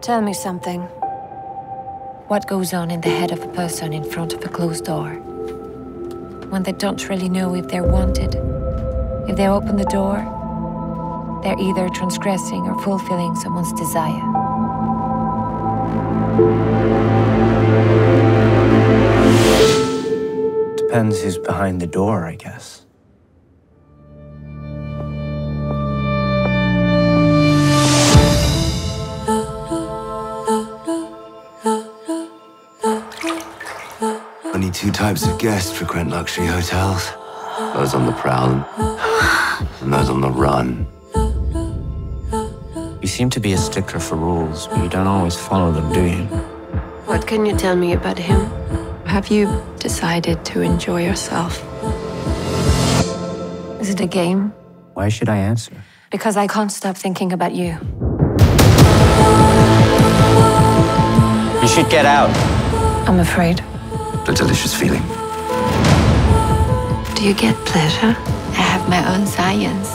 Tell me something. What goes on in the head of a person in front of a closed door? When they don't really know if they're wanted. If they open the door, they're either transgressing or fulfilling someone's desire. Depends who's behind the door, I guess. Only two types of guests frequent luxury hotels. Those on the prowl and those on the run. You seem to be a stickler for rules, but you don't always follow them, do you? What can you tell me about him? Have you decided to enjoy yourself? Is it a game? Why should I answer? Because I can't stop thinking about you. You should get out. I'm afraid. A delicious feeling. Do you get pleasure? I have my own science.